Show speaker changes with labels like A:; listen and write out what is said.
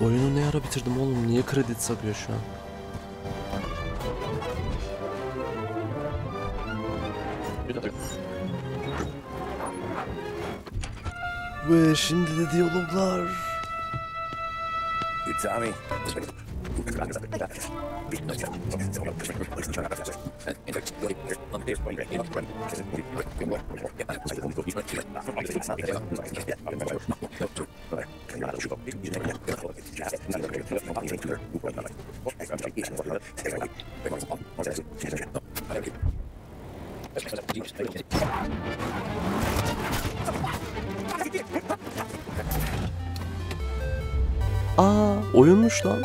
A: Oyunu ne ara bitirdim oğlum? Niye kredi sapıyor şu an? Ve şimdi de diyaloglar.
B: Tommy.
A: Aa, oyunmuş lan.